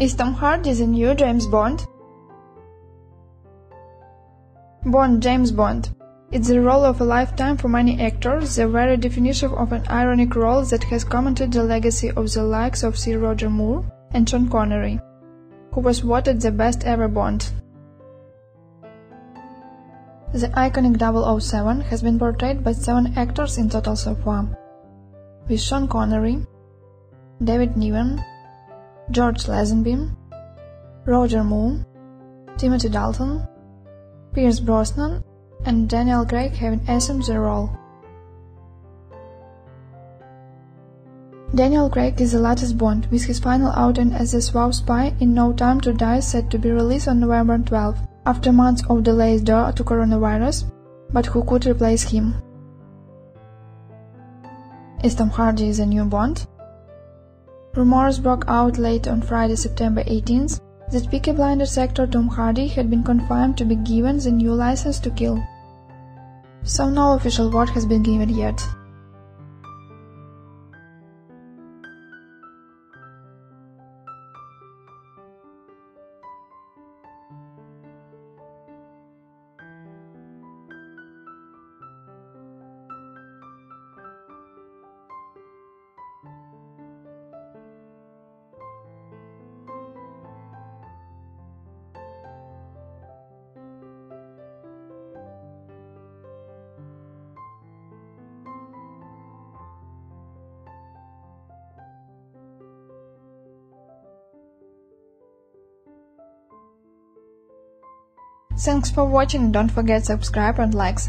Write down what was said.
Is Tom Hardy the new James Bond? Bond James Bond. It's the role of a lifetime for many actors, the very definition of an ironic role that has commented the legacy of the likes of Sir Roger Moore and Sean Connery, who was voted the best ever Bond. The iconic 007 has been portrayed by seven actors in total so far, with Sean Connery, David Niven, George Lazenby, Roger Moore, Timothy Dalton, Pierce Brosnan, and Daniel Craig having assumed the role. Daniel Craig is the latest Bond, with his final outing as the suave spy in No Time to Die set to be released on November 12, after months of delays due to coronavirus, but who could replace him? Is Tom Hardy the new Bond? Rumors broke out late on Friday, September 18th, that Peaky Blinders actor Tom Hardy had been confirmed to be given the new license to kill. So no official word has been given yet. Thanks for watching, don't forget subscribe and likes.